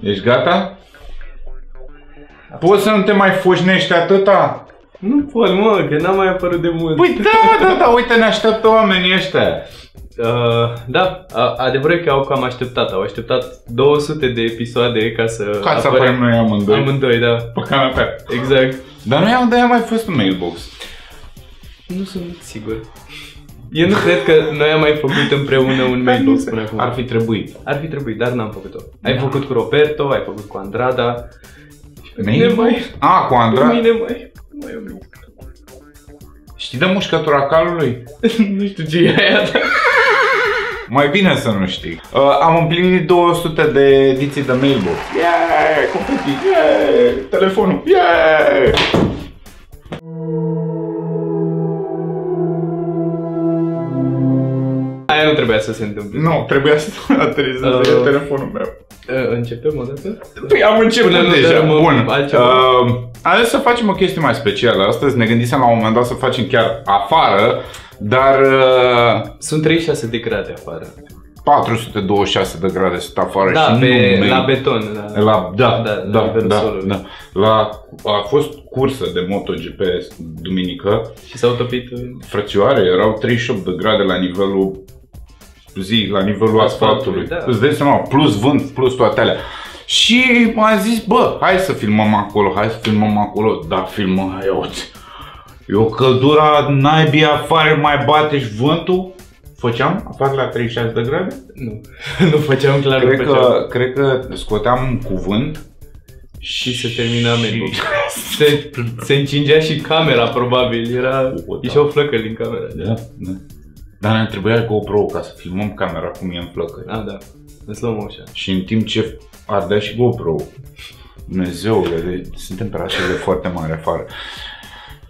Ești gata? Poți să nu te mai foșnești atâta? Nu pot, mă, că n-am mai apărut de mult. Păi da, da, da, uite, ne așteaptă oamenii ăștia. Uh, da, a- adevărul e că au cam așteptat. Au așteptat 200 de episoade ca să Ca să apărăm noi amândoi. amândoi, da. Pe canapea. Exact. Dar noi amândoi am mai fost în mailbox. Nu sunt sigur. Eu nu cred că noi am mai făcut împreună un mailbox până acum. Ar fi trebuit. Ar fi trebuit, dar n-am făcut-o. Ai făcut cu Roberto, ai făcut cu Andrada. Și pe mine Mailbox? mai... A, cu Pe Andra. mine mai... mai am Știi de mușcătura calului? Nu știu ce e aia, dar... Mai bine să nu știi. Uh, am împlinit 200 de ediții de mailbox. Yeah! Confetti! Yeah! Telefonul! Yeah! Trebuia să se întâmple. Nu, trebuia să aterizeze Uh. telefonul meu. Uh, Începem o dată? Păi am început Până nu deja. dărâmăm Bun. altceva. Uh, am zis să facem o chestie mai specială. Astăzi ne gândisem la un moment dat să facem chiar afară, dar uh, Sunt 36 de grade afară. 426 de grade sunt afară Da, și pe, nu la beton. La... La, da, Da, da, la da, nivelul da, solului. da. La, a fost cursă de MotoGP duminică. Și s-au topit Frățioare, erau 38 de grade la nivelul zi, la nivelul asfaltului. Asfaltului, da. Îți dai seama, plus vânt, plus toate alea. Și m-a zis, bă, hai să filmăm acolo, hai să filmăm acolo. Da, filmăm, hai, uite. E o căldura naibii afară, mai bate și vântul. Făceam afară la 36 de grade? Nu, nu făceam clar, Cred nu făceam. că, cred că scoteam cuvânt Și se termina mailbox. Se, se încingea și camera, probabil. Era... O, da. Ieșeau flăcări din camera. Da, da. Dar ne trebuia GoPro ca să filmăm camera cum e în flăcări. Ah, da. În slow motion. Și în timp ce ardea și GoPro, Dumnezeule, de- sunt temperaturile foarte mari afară.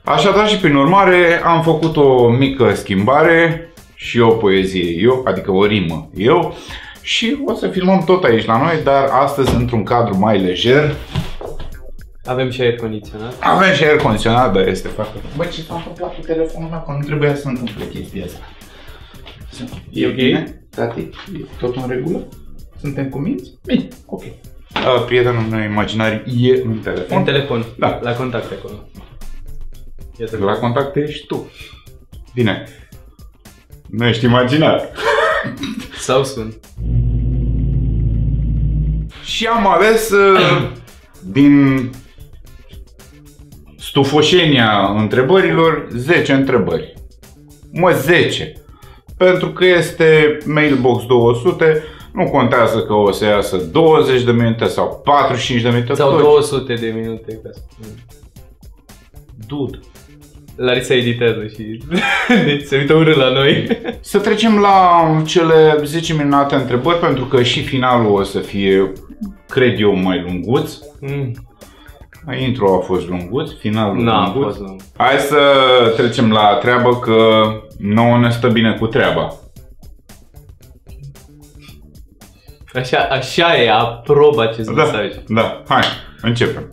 Așadar și prin urmare am făcut o mică schimbare și o poezie eu, adică o rimă eu și o să filmăm tot aici la noi, dar astăzi într-un cadru mai lejer. Avem și aer condiționat. Avem și aer condiționat, dar este foarte... Bă, ce s-a întâmplat cu telefonul meu? Că nu trebuia să întâmple chestia asta. E ok? Bine? Tati, e tot în regulă? Suntem cuminți? Bine, ok. Uh, prietenul meu imaginar e în telefon. În telefon. Da. La contact acolo. Iată. La contact ești tu. Bine. Nu ești imaginar. Sau sun. Și am ales uh, din stufoșenia întrebărilor 10 întrebări. Mă, 10. Pentru că este mailbox 200, nu contează că o să iasă 20 de minute sau 45 de minute. Sau Bă, 200 de minute. Ca să... Dude. Larisa editează și deci se uită urât la noi. Să trecem la cele 10 minute întrebări, pentru că și finalul o să fie, cred eu, mai lunguț. Mm. Intro a fost lunguț, finalul N-a lunguț. fost lung. Hai să trecem la treabă că nouă ne stă bine cu treaba. Așa, așa e, aprob acest Da, mesaj. da, hai, începem.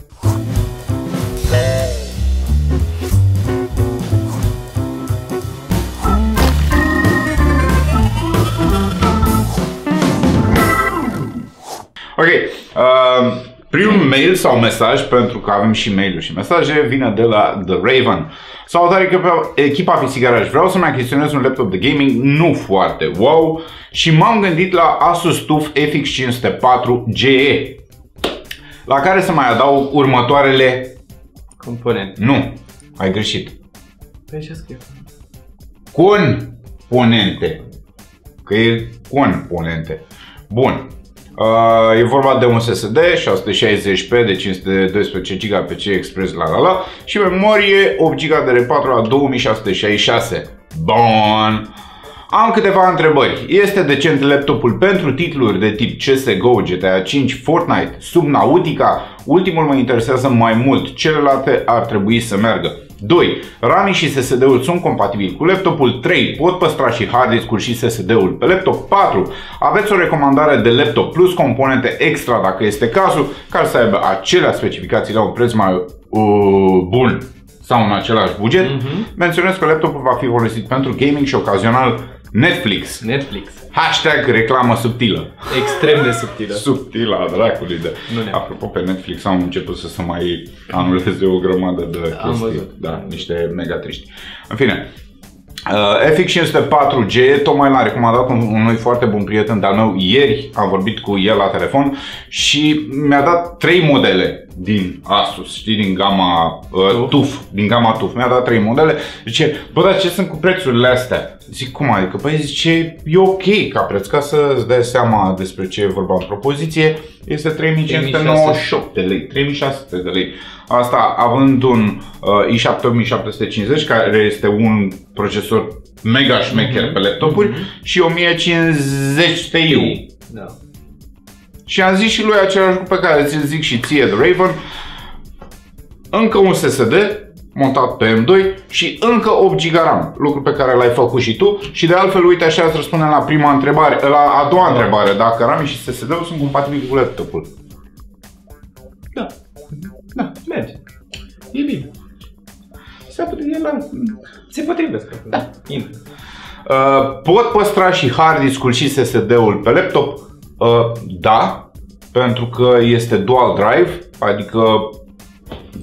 Primul mail sau mesaj, pentru că avem și mail și mesaje, vine de la The Raven. Salutare echipa, echipa PC Garage. Vreau să-mi achiziționez un laptop de gaming nu foarte wow și m-am gândit la Asus TUF FX 504 GE la care să mai adaug următoarele... Component. Nu, ai greșit. Păi așa scrie. Componente. Că e componente. Bun. Uh, e vorba de un SSD 660p de 512 GB PC Express la la la și memorie 8 GB de R4 la 2666. Bun. Am câteva întrebări. Este decent laptopul pentru titluri de tip CSGO, GTA 5, Fortnite, Subnautica? Ultimul mă interesează mai mult, celelalte ar trebui să meargă. 2. RAM și SSD-ul sunt compatibili cu laptopul. 3. Pot păstra și hard disk-ul și SSD-ul pe laptop. 4. Aveți o recomandare de laptop plus componente extra dacă este cazul, care să aibă aceleași specificații la un preț mai uh, bun sau în același buget. Mhm. Menționez că laptopul va fi folosit pentru gaming și ocazional Netflix. Netflix. Hashtag reclamă subtilă. Extrem de subtilă. Subtilă, a dracului de... Nu ne- Apropo, pe Netflix am început să se mai anuleze o grămadă de Am chestii. văzut. Da, niște mega triști. În fine, Uh, FX504G, tocmai l-a recomandat un, unui foarte bun prieten de-al meu ieri, am vorbit cu el la telefon și mi-a dat trei modele din Asus, știi, din gama uh, TUF. TUF, din gama TUF. Mi-a dat trei modele. Zice, bă, dar ce sunt cu prețurile astea? Zic, cum adică? Păi zice, e ok ca preț, ca să-ți dai seama despre ce e vorba în propoziție, este 3598 de lei, 3600 de lei. Asta având un uh, i7 8750, care este un procesor mega șmecher pe laptopuri și 1050 Ti. Da. Și am zis și lui același lucru pe care ți-l zic și ție de Raven, încă un SSD montat pe M2 și încă 8 GB RAM, lucru pe care l-ai făcut și tu și de altfel, uite așa îți răspundem la prima întrebare, la a doua întrebare, dacă RAM și SSD-ul sunt compatibili cu laptopul. Da. Da, merge. E bine. Se potrivit la... Se potrivesc. Da. Intră. Uh, pot păstra și hard disk-ul și SSD-ul pe laptop? Uh, da, pentru că este dual drive, adică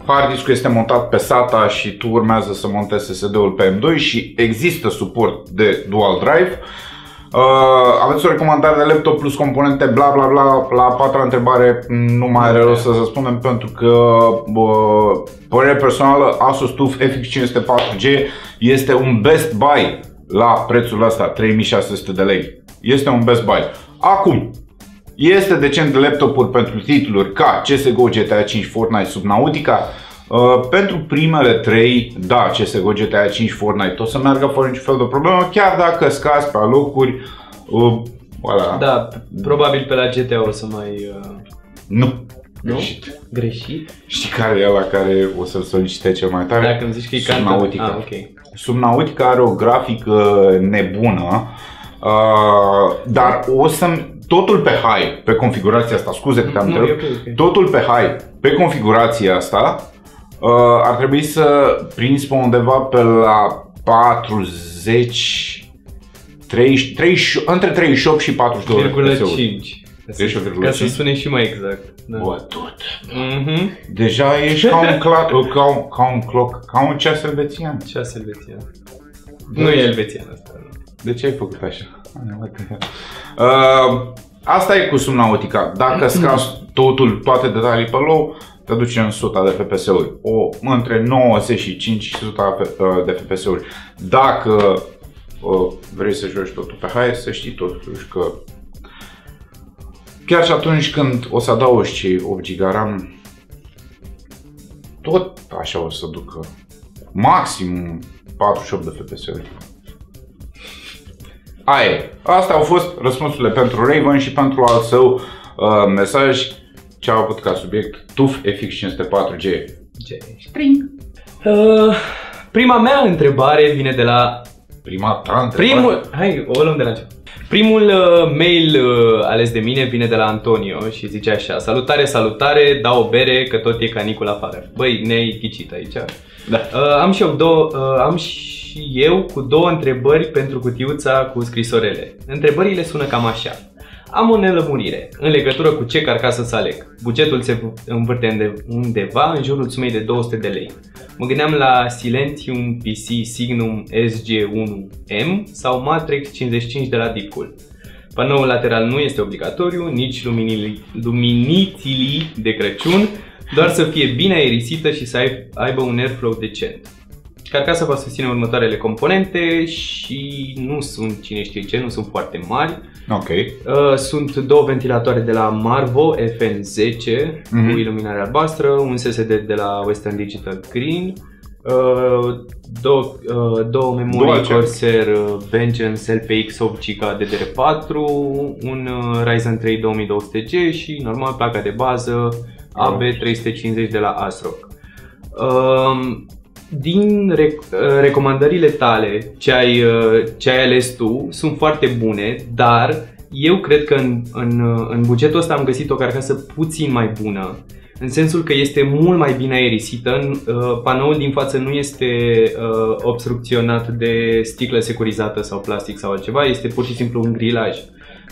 hard disk este montat pe SATA și tu urmează să montezi SSD-ul pe M2 și există suport de dual drive. Uh, aveți o recomandare de laptop plus componente, bla bla bla, la a patra întrebare nu mai are rost să răspundem pentru că uh, părere personală Asus TUF FX504G este un best buy la prețul ăsta, 3600 de lei. Este un best buy. Acum, este decent de laptopuri pentru titluri ca CSGO, GTA 5, Fortnite, Subnautica. Uh, pentru primele trei, da, CSGO, GTA 5, Fortnite o să meargă fără niciun fel de problemă, chiar dacă scazi pe alocuri. Uh, voilà. Da, probabil pe la GTA o să mai... Uh, Nu. nu? Greșit. Greșit? Știi care e ăla care o să-l solicite cel mai tare? Dacă îmi zici că e cantă... Subnautica. Ah, ok. Subnautica are o grafică nebună, uh, dar o să totul pe high, pe configurația asta, scuze că te-am Nu, întrerupt, e ok, ok. totul pe high, pe configurația asta, uh, ar trebui să prinzi pe undeva pe la 40, 30, 30, între 38 și 42 FPS-uri. 5. 38,5? Ca să sune și mai exact. Da. Bă, tot. Mhm. Deja ești ca un, cla- ca un, ca un clock, ca un ceas elvețian. Ceas elvețian. Nu e elvețian asta. nu. De ce ai făcut așa? Uh, asta e cu Subnautica. Dacă scazi totul, toate detalii pe low, te duce în 100 de FPS-uri. O, între 95 și 100 de FPS-uri. Dacă uh, vrei să joci totul pe high, să știi totuși că chiar și atunci când o să adaugi cei 8 GB RAM, tot așa o să ducă maxim 48 de FPS-uri. Aia e. Astea au fost răspunsurile pentru Raven și pentru al său uh, mesaj ce a avut ca subiect TUF FX504G. Ce? Uh, prima mea întrebare vine de la Prima ta întrebare. Primul, hai, o luăm de la început. Primul uh, mail uh, ales de mine vine de la Antonio și zice așa Salutare, salutare, dau o bere că tot e canicul afară Băi, ne-ai ghicit aici Da. uh, Am și eu două, uh, am și eu cu două întrebări pentru cutiuța cu scrisorele Întrebările sună cam așa am o nelămurire în legătură cu ce carcasă să aleg. Bugetul se învârte unde- undeva în jurul sumei de 200 de lei. Mă gândeam la Silentium PC Signum SG1M sau Matrix 55 de la Deepcool. Panoul lateral nu este obligatoriu, nici luminili, luminițilii de Crăciun, doar să fie bine aerisită și să ai- aibă un airflow decent. Carcasa va susține următoarele componente și nu sunt cine știe ce, nu sunt foarte mari. Ok. Uh, sunt două ventilatoare de la Marvo FN10 Mhm. cu iluminare albastră, un SSD de la Western Digital Green, uh, două, uh, două memorii Dual chip. Corsair uh, Vengeance LPX 8 GB DDR4, un uh, Ryzen 3 2200G și normal placa de bază AB350 de la ASRock. Um, din rec- uh, recomandările tale, ce ai, uh, ce ai ales tu, sunt foarte bune, dar eu cred că în, în, uh, în bugetul ăsta am găsit o carcasă puțin mai bună în sensul că este mult mai bine aerisită. Uh, panoul din față nu este uh, obstrucționat de sticlă securizată sau plastic sau altceva, este pur și simplu un grilaj.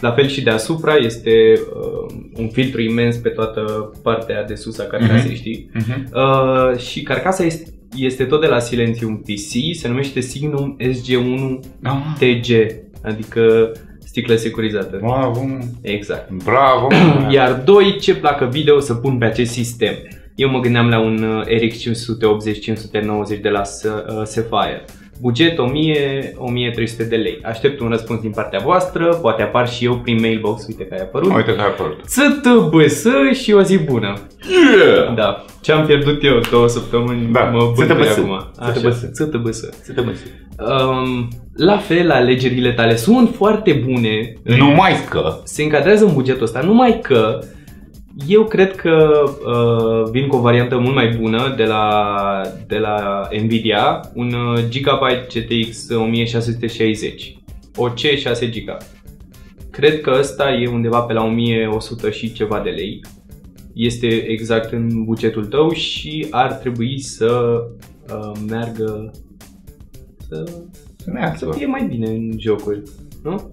La fel și deasupra este uh, un filtru imens pe toată partea de sus a carcasei, uh-huh. știi? Uh-huh. Uh, și carcasa este, este tot de la Silentium PC, se numește Signum SG1 ah. TG, adică sticlă securizată. Bravo! Exact. Bravo! Iar doi, ce placă video să pun pe acest sistem? Eu mă gândeam la un uh, RX 580-590 de la uh, Sapphire. Buget 1000-1300 de lei. Aștept un răspuns din partea voastră, poate apar și eu prin mailbox, uite care a apărut. Uite care a apărut. TTBS și o zi bună. Yeah! Da. Ce am pierdut eu două săptămâni, Da. mă TTBS. bântui acum. TTBS. TTBS. TTBS. Um, la fel, alegerile tale sunt foarte bune. Numai că Se încadrează în bugetul ăsta, numai că eu cred că uh, vin cu o variantă mult mai bună de la, de la Nvidia, un uh, Gigabyte GTX 1660, OC 6 GB. Cred că ăsta e undeva pe la 1100 și ceva de lei. Este exact în bugetul tău și ar trebui să uh, meargă să, să meargă. să fie mai bine în jocuri, nu?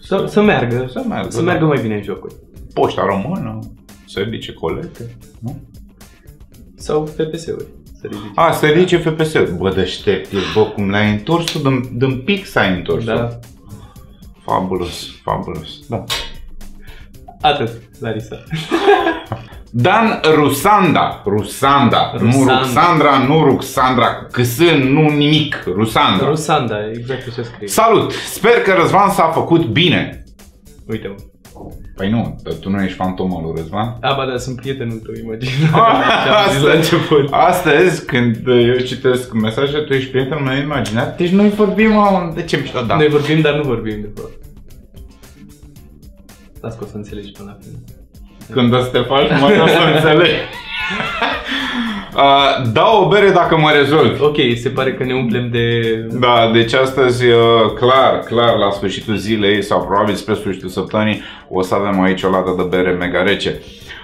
Să, să meargă, Să meargă, să da. meargă mai bine în jocuri. Poșta română, servicii colete, nu? Sau FPS-uri, să ridice. A, să ridice FPS. Bă, deștept ești, bă, cum l-ai întors-o, din, din pic s-ai întors Da. Fabulous, fabulous. Da. Atât, Larisa. Dan Rusanda, Rusanda, nu Rusanda. Ruxandra, nu Ruxandra, cu câs, nu nimic, Rusanda. Rusanda, exact ce scrie. Salut! Sper că Răzvan s-a făcut bine. Uite-mă. Păi nu, dar tu nu ești fantoma lui Răzvan. A, ba da, sunt prietenul tău, imagine. Ah, Ce-am zis la Astăzi, început. astăzi, când eu citesc mesaje, tu ești prietenul meu imaginat, deci noi vorbim, mă, de ce mișto, da. Noi vorbim, dar nu vorbim, de fapt. Las că o să înțelegi până la final. Când o să te faci, mai o să înțelegi. Uh, da o bere dacă mă rezolvi. Ok, se pare că ne umplem de... Da, deci astăzi, uh, clar, clar, la sfârșitul zilei sau probabil spre sfârșitul săptămânii o să avem aici o lată de bere mega rece.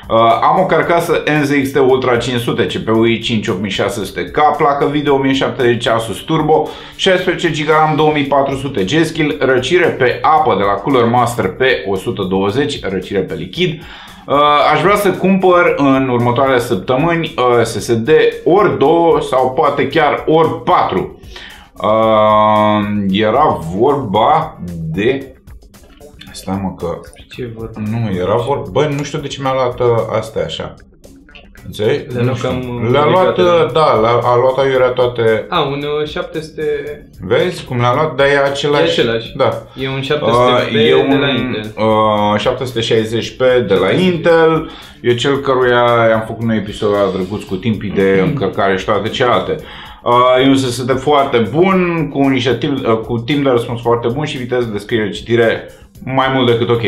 Uh, am o carcasă NZXT Ultra 500, CPU i5 8600K, placă video 1070 Asus Turbo, 16 GB RAM 2400 G-Skill, răcire pe apă de la Cooler Master pe 120, răcire pe lichid. Uh, aș vrea să cumpăr în următoarele săptămâni uh, SSD ori 2 sau poate chiar ori 4. Uh, era vorba de... Stai mă că... Ce vor? Nu, era vorba... Bă, nu știu de ce mi-a luat uh, astea așa. Înțelegi? Le-a Nu luat știu. cam, Le-a uh, luat, ridicate, uh, da, le-a, a luat aiurea toate... A, un uh, 700... Vezi cum le-a luat? Dar e același. E același. Da. E un 700p Uh, e de un la Intel. uh, 760p de la Intel, e cel căruia i-am făcut noi episod la drăguț cu timpii de încărcare și toate celelalte. Uh, e un SSD foarte bun, cu, niște timp, uh, cu timp de răspuns foarte bun și viteză de scriere-citire mai mult decât ok.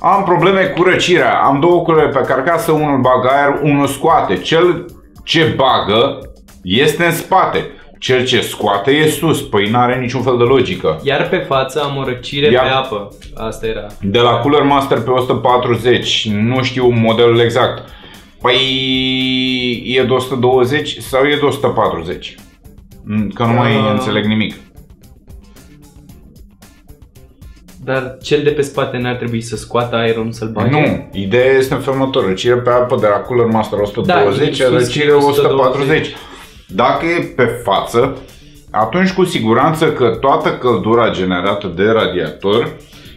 Am probleme cu răcirea, am două culere pe carcasă, unul bagă aer, unul scoate. Cel ce bagă este în spate, cel ce scoate e sus, păi n-are niciun fel de logică. Iar pe față am o răcire Ia. pe apă. Asta era. De la Cooler Master pe 140, nu știu modelul exact. Păi e de 120 sau e de 140? Mm, Că nu mai Ah. înțeleg nimic. Dar cel de pe spate n-ar trebui să scoată aerul, nu să-l bage? Nu, ideea este în felul următor. Răcire pe apă de la Cooler Master 120, Da, da, sus răcire e 140. Dacă e pe față, atunci cu siguranță că toată căldura generată de radiator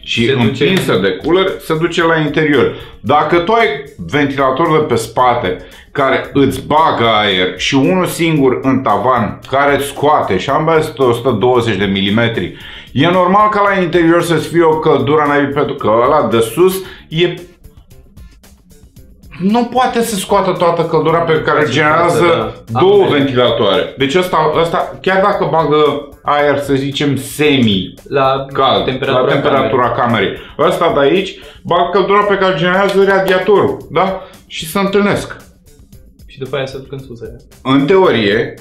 și Se duce- împinsă de cooler se duce la interior. Dacă tu ai ventilator de pe spate care îți bagă aer și unul singur în tavan care îți scoate și ambele sunt 120 de milimetri, e normal ca la interior să fie o căldură naiv pentru că ăla de sus e nu poate să scoată toată căldura pe care Face generează față, da. două Ambele. ventilatoare. Deci ăsta, ăsta, chiar dacă bagă aer, să zicem, semi La cald, temperatura, la temperatura camerei. Ăsta de aici bagă căldura pe care generează radiatorul, da? Și se întâlnesc. Și după aia se duc în sus aia. În teorie,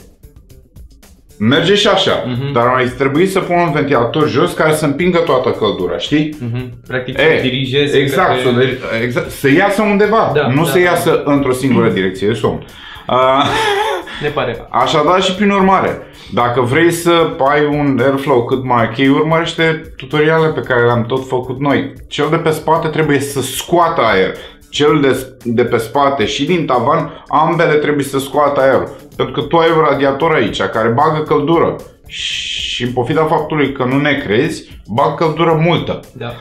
Merge și așa, Mhm. dar mai trebuie să pun un ventilator jos care să împingă toată căldura, știi? Mhm. Practic E, să dirigeze exact, către... să, de- exact, să iasă undeva, Da, nu da, să da. iasă într-o singură direcție de somn. Uh, Ne pare. Așadar și prin urmare, dacă vrei să ai un airflow cât mai ok, urmărește tutorialele pe care le-am tot făcut noi. Cel de pe spate trebuie să scoată aer. Cel de, de pe spate și din tavan, ambele trebuie să scoată aer. Pentru că tu ai un radiator aici care bagă căldură. Și în pofida faptului că nu ne crezi, bag căldură multă. Da.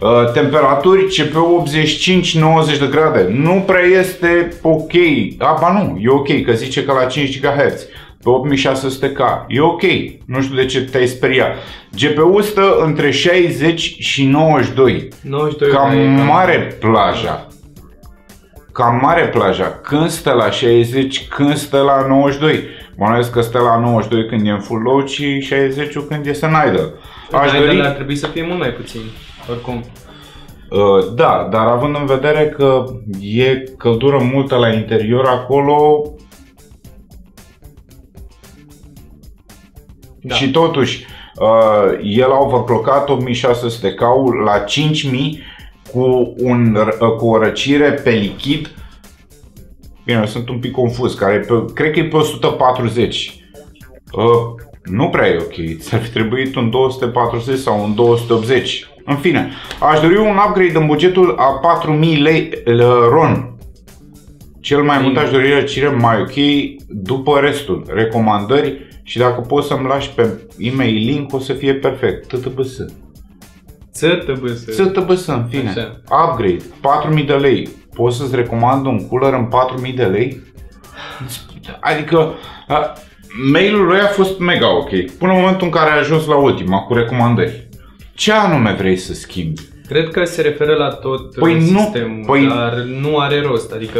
Uh, temperaturi CPU 85-90 de grade. Nu prea este ok. A, ba nu, e ok, că zice că la 5 GHz pe 8600K. E ok. Nu știu de ce te-ai speriat. GPU stă între 60 și 92. 92 Cam e mare plaja. Cam mare plaja. Când stă la 60, când stă la 92. Mă că stă la 92 când e în full load și 60 când este în idle. Aș Aș dori... ar trebui să fie mult mai puțin. Oricum. Uh, Da, dar având în vedere că e căldură multă la interior acolo Da. și totuși uh, el a overclockat 8600 k la 5000 cu, un, r- cu o răcire pe lichid Bine, eu sunt un pic confuz, care e pe, cred că e pe 140. Uh, nu prea e ok. Ți-ar fi trebuit un 240 sau un 280. În fine, aș dori un upgrade în bugetul a 4000 lei uh, RON. Cel mai mult aș dori răcire mai ok după restul. Recomandări și dacă poți să-mi lași pe e-mail link o să fie perfect. TTBS. Să te băsă. TTBS, în fine. Așa. Upgrade, 4000 de lei. Poți să-ți recomand un cooler în 4000 de lei? Adică, a, mailul lui a fost mega ok. Până în momentul în care ai ajuns la ultima, cu recomandări. Ce anume vrei să schimbi? Cred că se referă la tot Păi uh, nu, sistemul, păi- dar nu are rost. Adică,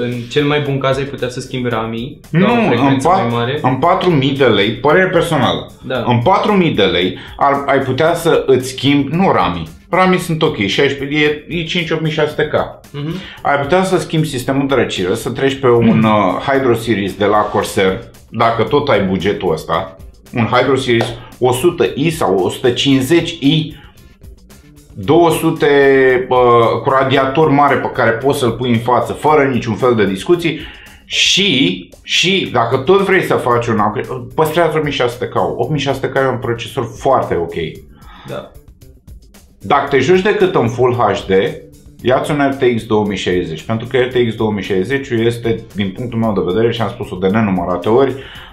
în cel mai bun caz ai putea să schimbi ramii la Nu, o în, frecvență mai pat, mare. în 4000 de lei, părere personală, Da. în 4000 de lei ar, ai putea să îți schimbi, nu ramii, ramii sunt ok, 16, e, e 5600K. Mhm. Ai putea să schimbi sistemul de răcire, să treci pe un uh, Hydro Series de la Corsair, dacă tot ai bugetul ăsta, un Hydro Series 100i sau 150i, 200 uh, cu radiator mare pe care poți să-l pui în față fără niciun fel de discuții și, și dacă tot vrei să faci un upgrade, păstrează 8600K. 8600K e un procesor foarte ok. Da. Dacă te joci decât în Full HD, ia-ți un RTX 2060, pentru că RTX 2060 este, din punctul meu de vedere, și am spus-o de nenumărate ori, uh,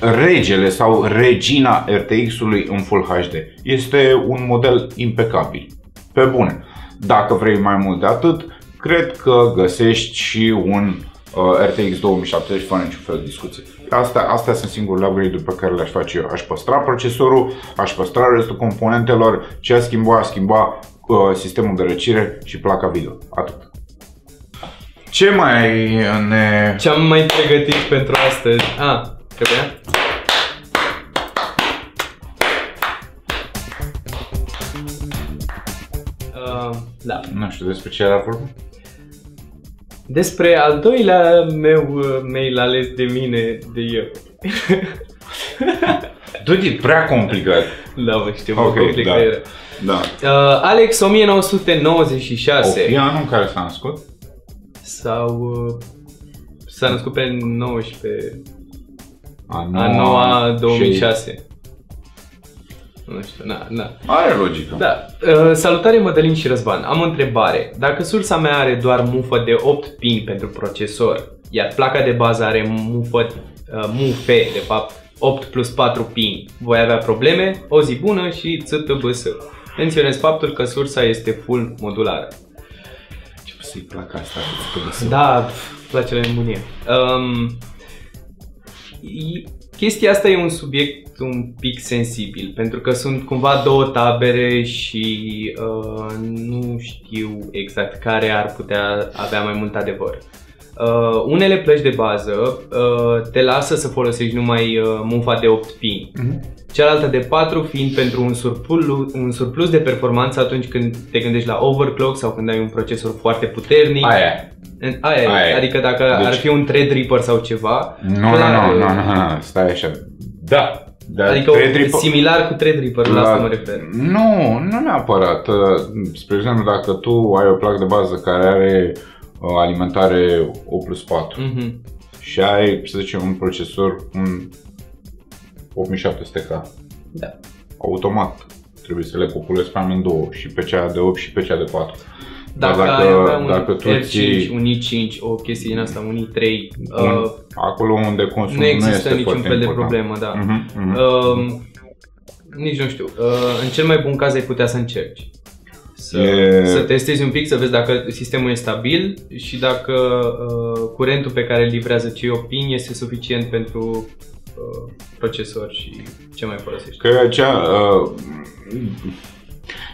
regele sau regina RTX-ului în Full HD. Este un model impecabil. Pe bune. Dacă vrei mai mult de atât, cred că găsești și un uh, RTX 2070 fără niciun fel de discuție. Asta, astea sunt singurele upgrade-uri pe care le-aș face eu. Aș păstra procesorul, aș păstra restul componentelor, ce a schimba, a schimba uh, sistemul de răcire și placa video. Atât. Ce mai ne... Ce am mai pregătit pentru astăzi? A, trebuia? Uh, da. Nu știu despre ce era vorba. Despre al doilea meu uh, mail ales de mine, de eu. Dude, e prea complicat. da, mă știu, Ok, mă complică da. era. Da. Uh, Alex 1996 O fi anul în care s-a născut? sau uh, s-a născut pe 19 A a noua 2006. Nu știu, na, na. Are logică. Da. Uh, salutare Mădălin și Răzvan. Am o întrebare. Dacă sursa mea are doar mufă de 8 pin pentru procesor, iar placa de bază are mufă, uh, mufe, de fapt, 8 plus 4 pin, voi avea probleme? O zi bună și țâtăbâs. Menționez faptul că sursa este full modulară. Ce să-i placă asta? Să Da, îmi place la nebunie. Um, i- chestia asta e un subiect un pic sensibil, pentru că sunt cumva două tabere și uh, nu știu exact care ar putea avea mai mult adevăr. Uh, unele plăci de bază uh, te lasă să folosești numai uh, mufa de 8 pin, Mhm. cealaltă de 4 fiind pentru un surplus, un surplus de performanță atunci când te gândești la overclock sau când ai un procesor foarte puternic. Aia. În- Aia, e. Aia e. adică dacă Deci- ar fi un Threadripper sau ceva, Nu, nu, clar, nu, nu, nu, nu, stai așa. Da. Dar Adică Threadripper- similar cu Threadripper, la asta mă refer. Nu, nu neapărat. Uh, Spre exemplu, dacă tu ai o placă de bază care are uh, alimentare 8 plus 4 Mhm. și ai, să zicem, un procesor, un 8700K, Da. automat trebuie să le populezi pe amândouă, și pe cea de 8 și pe cea de 4. Dar Dacă, dacă- ai avea un dacă tu R5, ții- un i5, o chestie din asta, un i3, Un- uh, Acolo unde consumul nu există este niciun foarte fel de important. problemă, da. Mhm, mhm. Um, nici nu știu. Uh, în cel mai bun caz ai putea să încerci. Să, E- să testezi un pic, să vezi dacă sistemul e stabil și dacă uh, curentul pe care îl livrează cei 8 pin este suficient pentru uh, procesor și ce mai folosești. Că cea, uh,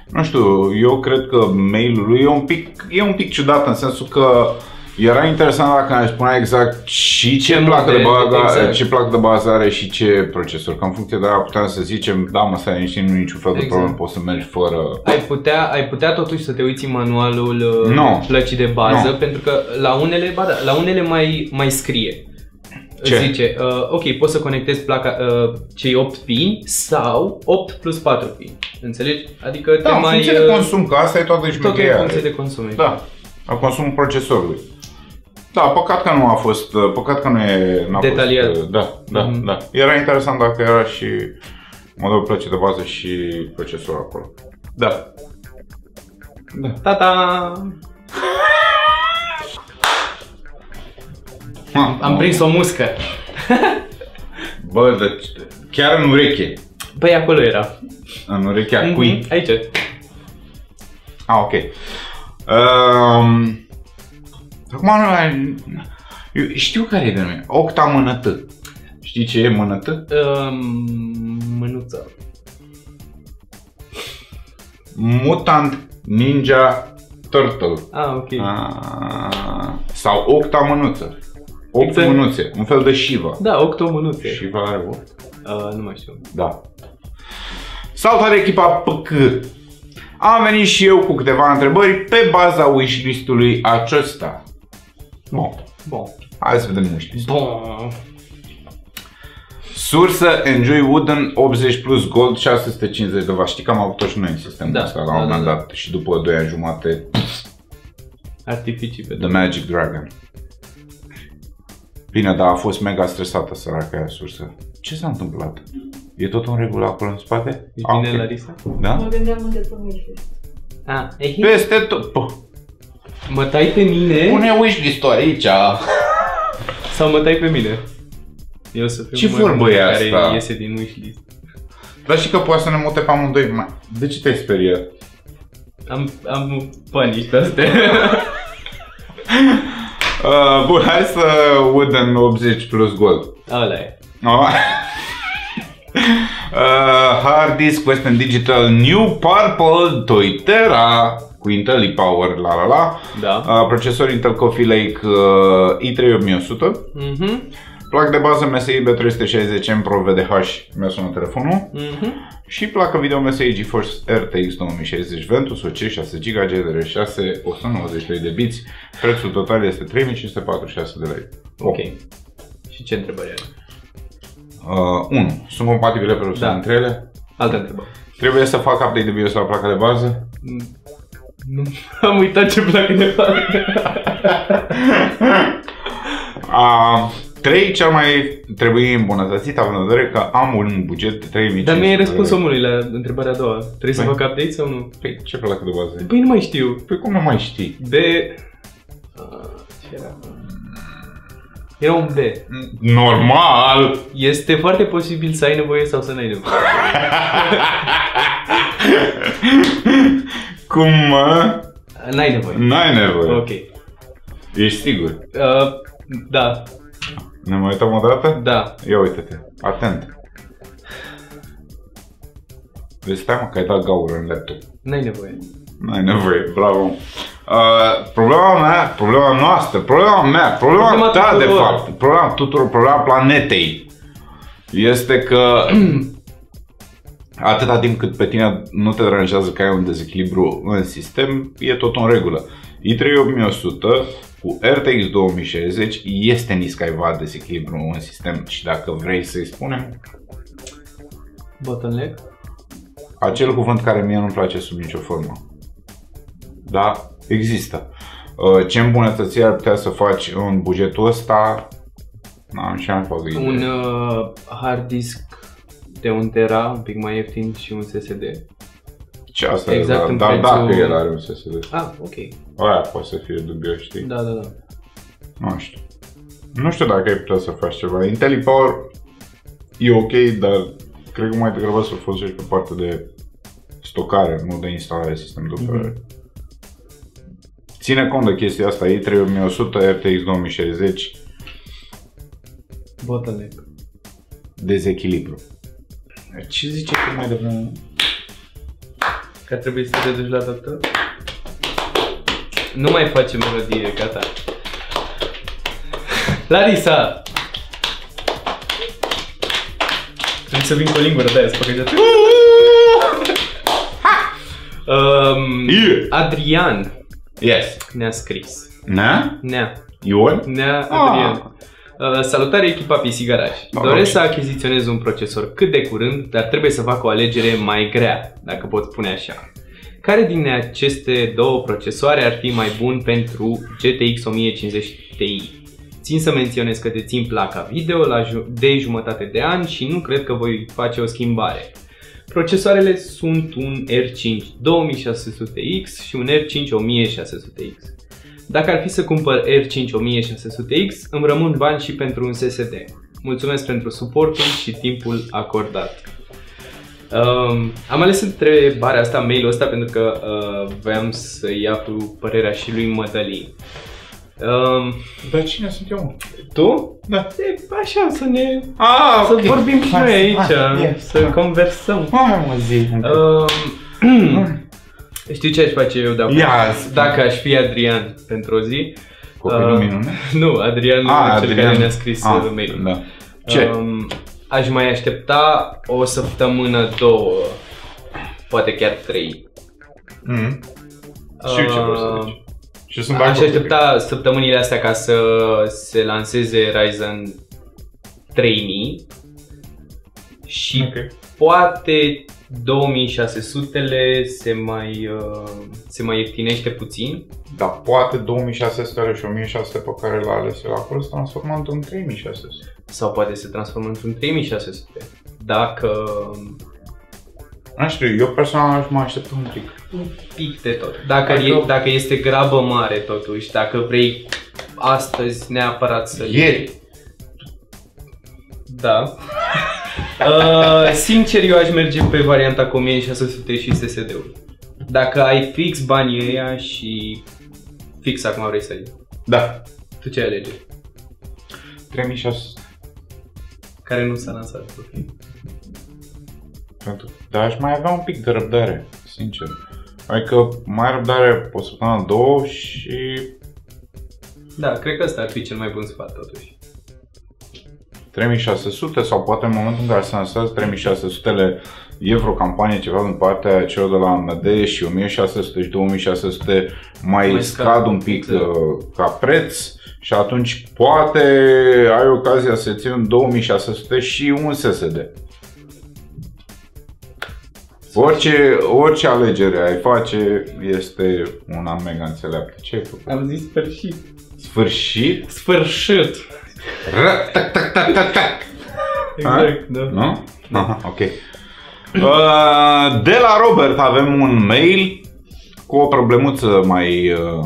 nu știu, eu cred că mailul lui e un pic, e un pic ciudat în sensul că era interesant dacă ne spunea exact și ce, Ce placă de model, bază, exact. ce placă de bază are și ce procesor. Că în funcție de aia puteam să zicem, da mă, stai niște, nu e niciun fel de Exact. problemă, poți să mergi fără... Ai putea, ai putea totuși să te uiți în manualul uh, Nu. plăcii de bază, Nu. pentru că la unele, ba da, la unele mai, mai scrie. Ce? Zice, uh, ok, poți să conectezi placa, uh, cei 8 pini sau 8 plus 4 pini. Înțelegi? Adică te Da, în mai... funcție de uh, consum, că asta e toată Tot în șmecheria. funcție de consum. Da, la consumul procesorului. Da, păcat că nu a fost, păcat că nu e n-a Detaliat. Fost, da, da, Mhm. da. Era interesant dacă era și modelul plăcii de bază și procesorul acolo. Da. Da. Tata! Ha, Am prins o muscă. Bă, dar chiar în ureche. Băi, acolo era. În urechea cui? Mhm, Aici. Ah, ok. Um, acum nu mai... Eu știu care e de nume. Octa mânătă. Știi ce e mânătă? Um, mânuță. Mutant Ninja Turtle. Ah, ok. Ah, sau octa mânuță. Opt Exact. mânuțe, un fel de Shiva. Da, octo mânuțe. Shiva are opt? Uh, nu mai știu. Da. Salutare echipa PK! Am venit și eu cu câteva întrebări pe baza wishlist-ului acesta. Bun, Bun. hai să vedem wishlist. Bun. Sursă Enjoy Wooden 80 plus Gold 650 de W. Știi că am avut-o și noi în sistemul Da, ăsta la da, un moment da, da. dat și după 2 ani jumate Artificii pe The Magic Dragon. Bine, dar a fost mega stresată săraca aia sursă. Ce s-a întâmplat? E tot în regulă acolo în spate? Ești Ah, bine, ok. Larisa? Da? Mă gândeam unde pun wishlist. Ah, ehi. Peste tot. Pă, Mă tai pe mine Pune wishlist-ul aici. sau mă tai pe mine? Eu să fiu Ce mai vorbă unul e care asta? iese din wishlist. Dar și că poate să ne mute pe amândoi. Mai. De ce te-ai speriat? Am, am panici de astea. Uh, bun, hai să Wooden 80 plus Gold. Ăla e. Oh. uh, hard disk Western Digital New Purple Toitera cu Intel e-Power, la la la. Da. Uh, procesor Intel Coffee Lake uh, i3100. Mhm. Placă de bază MSI B360M Pro VDH, mi-a sunat telefonul. Mhm. Și placă video MSI GeForce RTX 2060 Ventus OC 6 GB GDR6 192 de biți. Prețul total este 3546 de lei. Ok. Și ce întrebări are? Uh, 1. Sunt compatibile pe Da. între ele? Altă întrebare. Trebuie să fac update de BIOS la placa de bază? Nu, am uitat ce placă de fac. A, 3. Cel mai trebuie îmbunătățit având în vedere că am un buget de 3500 Dar mi-ai răspuns de lei. omului la întrebarea a doua. Trebuie să Păi. fac update sau nu? Păi, ce placă de bază e? Păi nu mai știu. Păi cum nu mai știi? De... Ah, Ce era? Era un B. Normal! Este foarte posibil să ai nevoie sau să n-ai nevoie. Cum mă? N-ai nevoie. N-ai nevoie. Ok. Ești sigur? Uh, da, Ne mai uităm o dată? da. Ia uite-te, atent. Deci stai mă că ai dat gaură în laptop. N-ai nevoie. N-ai nevoie, bravo. Uh, problema mea, problema noastră, problema mea, problema, Problema ta de tuturor. fapt, problema tuturor, problema planetei este că atâta timp cât pe tine nu te deranjează că ai un dezechilibru în sistem, e tot în regulă. i3-8100 cu RTX 2060 este niscaiva dezechilibru în sistem și dacă vrei să-i spunem, Bottleneck? Acel cuvânt care mie nu-mi place sub nicio formă. Da? Există. Uh, Ce îmbunătățiri ar putea să faci în bugetul ăsta? N-am și am făcut idee. Un uh, hard disk de un tera, un pic mai ieftin și un SSD. Ce asta exact e, în dar, dar prețul- dacă el are un SSD. Ah, ok. Aia poate să fie dubios, știi? Da, da, da. Nu știu. Nu știu dacă ai putea să faci ceva. IntelliPower e ok, dar cred că mai degrabă să-l folosești pe partea de stocare, nu de instalare sistemului de operare. Ține cont de chestia asta, i 3100 RTX 2060, Bottleneck. dezechilibru. Ce zice că mai devreme? Că trebuie să te duci la doctor? Nu mai face melodie, gata. Larisa! Trebuie să vin cu o lingură de aia spăgăgeată. um, Yeah. Adrian Yes. ne-a scris. Na? Ne-a. Ion? Nea Ah. Adrian. Uh, salutare echipa PC Garaj. Salut. Doresc să achiziționez un procesor cât de curând, dar trebuie să fac o alegere mai grea, dacă pot spune așa. Care din aceste două procesoare ar fi mai bun pentru GTX 1050 Ti? Țin să menționez că dețin placa video la ju- de jumătate de an și nu cred că voi face o schimbare. Procesoarele sunt un R5 2600X și un R5 1600X. Dacă ar fi să cumpăr R5 1600X, îmi rămân bani și pentru un SSD. Mulțumesc pentru suportul și timpul acordat. Um, am ales întrebarea asta, mail-ul ăsta, pentru că uh, voiam să iau părerea și lui Mădălin. Um, Dar cine sunt eu? tu? Da. E, așa, să ne... Ah, Să vorbim și noi aici, să conversăm. Hai mă zi. Um, știu ce aș face eu dacă, Ia, dacă aș fi Adrian pentru o zi. Copilul Uh, minune? Nu, Adrian, Ah, cel Adrian. care ne-a scris Ah, ah, mail Da. Ce? Um, aș mai aștepta o săptămână, două, poate chiar trei. Mm. Știu ce vreau să Uh, zici. Și sunt Aș de acord. aștepta săptămânile astea ca să se lanseze Ryzen 3000 și Ok. poate 2600-le se mai, uh, se mai ieftinește puțin. Dar poate 2600 și 1600 pe care l-a ales el acolo se transformă într-un 3600. sau poate se transformă într-un 3600. Dacă Nu știu, eu personal aș mai aștepta un pic. un pic de tot. Dacă, Dacă- e, dacă este grabă mare totuși, dacă vrei astăzi neapărat să Ieri. Da. Uh, sincer, eu aș merge pe varianta cu 1600 și SSD-ul. Dacă ai fix banii ăia și fix acum vrei să iei. Da. Tu ce alege? 3600. Care nu s-a lansat. ok. Pentru... Dar aș mai avea un pic de răbdare, sincer. Adică mai răbdare o săptămână, două și Da, cred că ăsta ar fi cel mai bun sfat totuși. 3600 sau poate în momentul în care se lansează 3600 e vreo campanie ceva din partea celor de la AMD și 1600 și 2600 mai, Mai scad, scad, un pic exact. uh, ca preț și atunci poate ai ocazia să ții un 2600 și un SSD. Orice, orice alegere ai face este una mega înțeleaptă. Ce ai făcut? Am zis sfârșit. Sfârșit? Sfârșit! Ră, tac, tac, tac, tac, tac. Exact, da. Nu? Aha, ok. Uh, de la Robert avem un mail cu o problemuță mai, uh,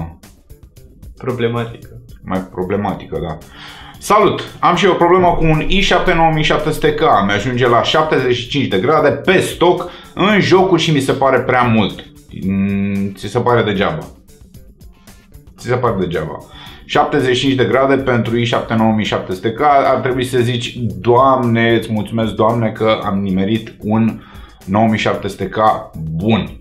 Problematică. mai problematică, da. Salut! Am și eu o problemă cu un i7-9700K. Mi ajunge la 75 de grade pe stoc în jocul și mi se pare prea mult. Mm, Ți se pare degeaba. Ți se pare degeaba. 75 de grade pentru i7-9700K ar trebui să zici Doamne, îți mulțumesc Doamne că am nimerit un 9700K bun.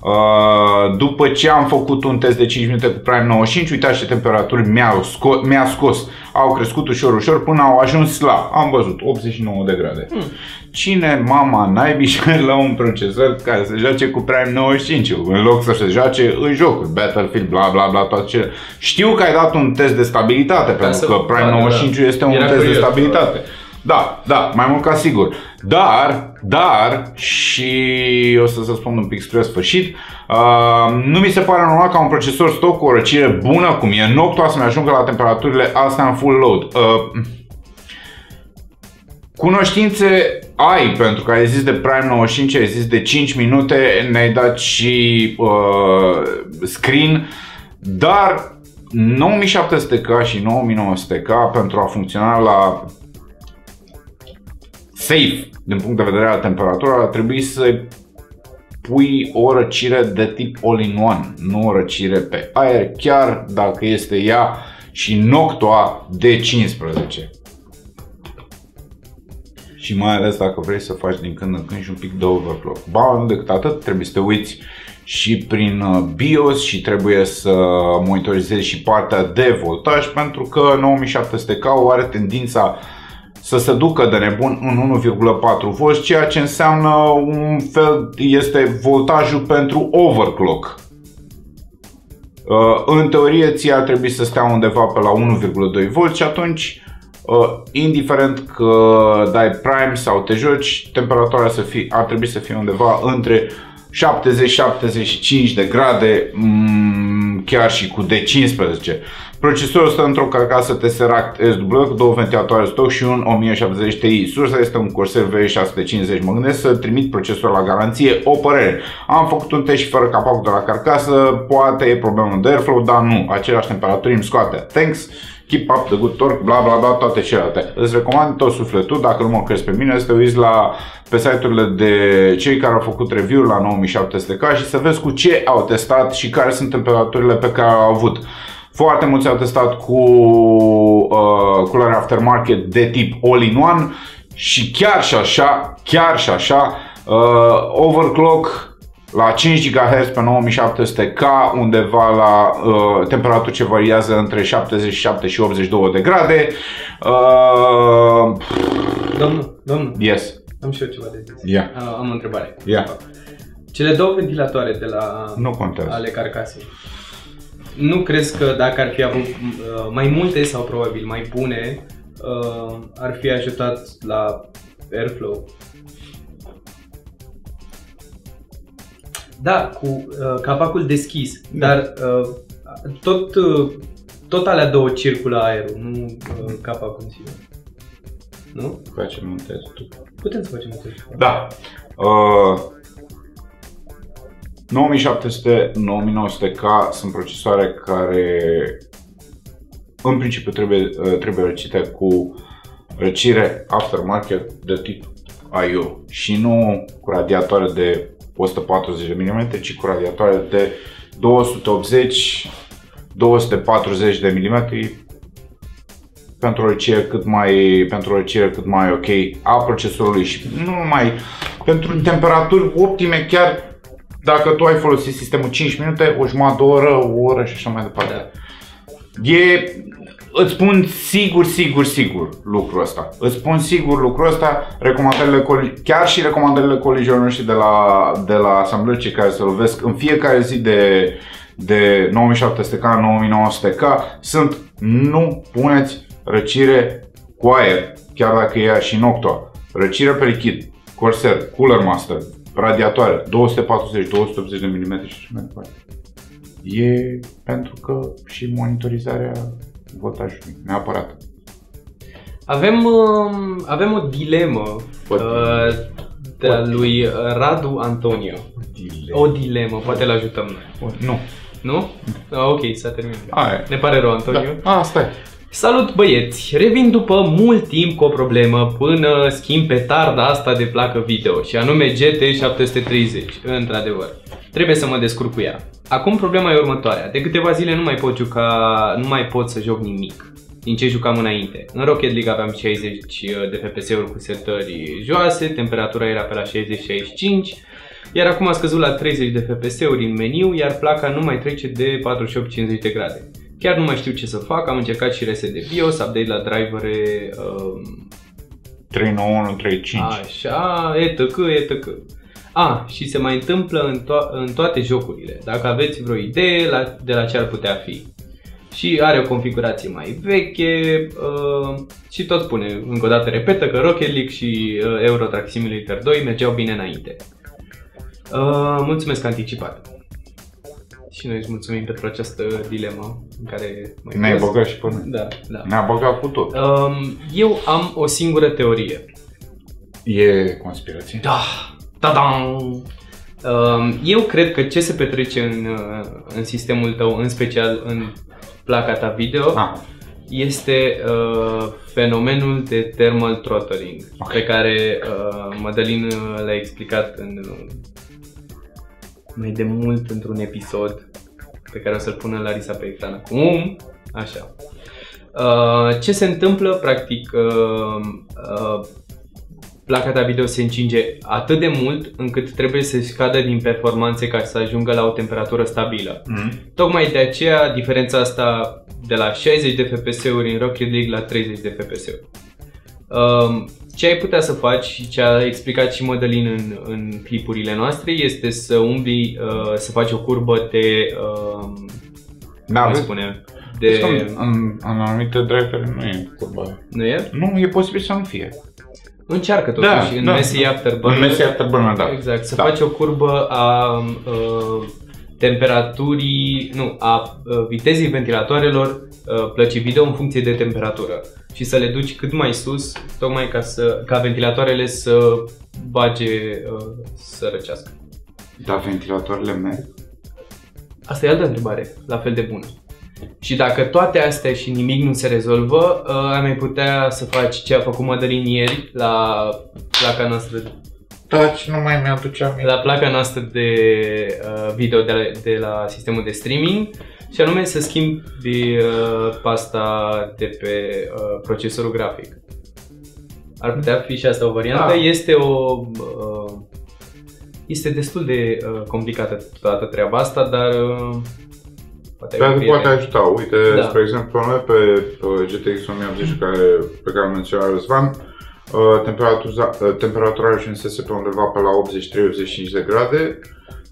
Uh, după ce am făcut un test de 5 minute cu Prime 95, uitați ce temperaturi mi-au sco- mi-a scos. Au crescut ușor, ușor până au ajuns la, am văzut, 89 de grade. Hmm. Cine mama naibii și la un procesor care să joace cu Prime 95 în loc să se joace în jocuri, Battlefield, bla bla bla, toate cele. Știu că ai dat un test de stabilitate, pentru să- că Prime da, da, 95 este un Era test de curios, stabilitate. Da, da, mai mult ca sigur. Dar, dar, și o să să spun un pic spre sfârșit, uh, nu mi se pare normal ca un procesor stock cu o răcire bună, cum e Noctua, să-mi ajungă la temperaturile astea în full load. Uh, Cunoștințe ai, pentru că ai zis de Prime 95, ai zis de 5 minute, ne-ai dat și uh, screen, dar 9700K și 9900K pentru a funcționa la safe din punct de vedere al temperaturii ar trebui să pui o răcire de tip all-in-one, nu o răcire pe aer, chiar dacă este ea și Noctua de 15 și mai ales dacă vrei să faci din când în când și un pic de overclock. Ba, nu decât atât, trebuie să te uiți și prin uh, BIOS și trebuie să monitorizezi și partea de voltaj pentru că 9700K are tendința să se ducă de nebun în 1,4V, ceea ce înseamnă un fel, este voltajul pentru overclock. Uh, în teorie ți ar trebui să stea undeva pe la 1,2V și atunci Uh, indiferent că dai prime sau te joci, temperatura să fie, ar trebui să fie undeva între 70-75 de grade, mm, chiar și cu D15. Procesorul stă într-o carcasă Tesseract SW cu două ventilatoare stock și un 1070 Ti. Sursa este un Corsair V650. Mă gândesc să trimit procesorul la garanție. O părere. Am făcut un test și fără capacul de la carcasă. Poate e problemă de airflow, dar nu. Aceleași temperaturi îmi scoate. Thanks! keep up the good torque, bla bla bla, toate celelalte. Îți recomand tot sufletul, dacă nu mă crezi pe mine, să te uiți la, pe site-urile de cei care au făcut review la 9700K și să vezi cu ce au testat și care sunt temperaturile pe care au avut. Foarte mulți au testat cu uh, culoare aftermarket de tip all-in-one și chiar și așa, chiar și așa, uh, overclock la 5 GHz pe 9700K, undeva la uh, temperaturi ce variază între 77 și 82 de grade. Uh, domnul, domnul. Yes. Am și eu ceva de zis. Yeah. Uh, am o întrebare. Yeah. Cele două ventilatoare de la nu contează. ale carcasei. Nu crezi că dacă ar fi avut uh, mai multe sau probabil mai bune, uh, ar fi ajutat la airflow? Da, cu uh, capacul deschis, da. dar uh, tot, uh, tot alea două circulă aerul, nu uh, capacul în sine. Nu? Facem un test. Putem să facem un test. Da. Uh, 9700, 9900K sunt procesoare care în principiu trebuie, uh, trebuie răcite cu răcire aftermarket de tip IO și nu cu radiatoare de 140 de mm, ci cu radiatoare de 280 240 de mm pentru o răcire cât mai pentru o răcire cât mai ok a procesorului și nu numai pentru temperaturi optime chiar dacă tu ai folosit sistemul 5 minute, o jumătate de oră, o oră și așa mai departe. Da. E îți spun sigur, sigur, sigur lucrul ăsta. Îți spun sigur lucrul ăsta, recomandările, chiar și recomandările colegilor noștri de la, de la asamblări cei care se lovesc în fiecare zi de, de 9700K, 9900K sunt nu puneți răcire cu aer, chiar dacă e și noctua. Răcire pe lichid, Corsair, Cooler Master, radiatoare, 240-280 de mm și așa mai departe. E pentru că și monitorizarea voltajului, neapărat. Avem, uh, avem o dilemă uh, de a lui Radu Antonio. Dilema. O dilemă, poate îl ajutăm noi. Nu. Nu? Ah, ok, s-a terminat. Aia. Ne pare rău, Antonio. Da. A, stai. Salut băieți! Revin după mult timp cu o problemă până schimb petarda asta de placă video și anume GT730, într-adevăr. Trebuie să mă descurc cu ea. Acum problema e următoarea. De câteva zile nu mai pot juca, nu mai pot să joc nimic din ce jucam înainte. În Rocket League aveam 60 de FPS-uri cu setări joase, temperatura era pe la 60-65, iar acum a scăzut la 30 de FPS-uri în meniu, iar placa nu mai trece de 48-50 de grade. Chiar nu mai știu ce să fac, am încercat și reset de BIOS, update la drivere... Um, 39135. Așa, etc, etc. A, și se mai întâmplă în, to- în toate jocurile. Dacă aveți vreo idee la, de la ce ar putea fi. și are o configurație mai veche uh, și tot spune, încă o dată repetă că Rocket League și uh, Euro Truck Simulator 2 mergeau bine înainte. Uh, mulțumesc anticipat. Și noi îți mulțumim pentru această dilemă în care mai Ne-ai băgat și până. Da, da. Ne-a băgat cu tot. Um, eu am o singură teorie. E conspirație? Da, da, da. Um, eu cred că ce se petrece în, uh, în sistemul tău, în special în placa ta video, Ah, este uh, fenomenul de thermal throttling, Ok. pe care uh, Madalin uh, l-a explicat în, uh, mai de mult într-un episod pe care o să-l pună Larisa pe ecran acum. Așa. Uh, ce se întâmplă, practic, uh, uh, placa ta video se încinge atât de mult încât trebuie să scadă din performanțe ca să ajungă la o temperatură stabilă. mm. Tocmai de aceea diferența asta de la 60 de FPS-uri în Rocket League la 30 de FPS-uri. Um, ce ai putea să faci și ce a explicat și Mădălin în, în clipurile noastre este să umbli, uh, să faci o curbă de, uh, Da, cum vezi? spune, De... de... În, în anumite drivere nu e curba aia. Nu e? Nu, e posibil să nu fie. Încearcă totuși Da, în da. Messi Afterburner. În Messi Afterburner, da. Exact, să Da. faci o curbă a uh, temperaturii, nu, a uh, vitezei ventilatoarelor uh, plăcii video în funcție de temperatură și să le duci cât mai sus, tocmai ca, să, ca ventilatoarele să bage, uh, să răcească. Dar ventilatoarele merg. Asta e altă întrebare, la fel de bună. Și dacă toate astea și nimic nu se rezolvă, uh, ai mai putea să faci ce a făcut Mădălin ieri la placa noastră Da, și nu mai mi-aduce aminte. la placa noastră de uh, video de la, de la sistemul de streaming și anume să schimbi uh, pasta de pe uh, procesorul grafic. Ar putea fi și asta o variantă. Da. Este o uh, este destul de uh, complicată toată treaba asta, dar uh, poate ai Dar un poate prieten. ajuta. Uite, Da. spre exemplu, noi pe, pe GTX 1080 care, pe care îl menționa Răzvan, uh, temperatura, uh, temperatura ajunsese pe undeva pe la 83-85 de grade.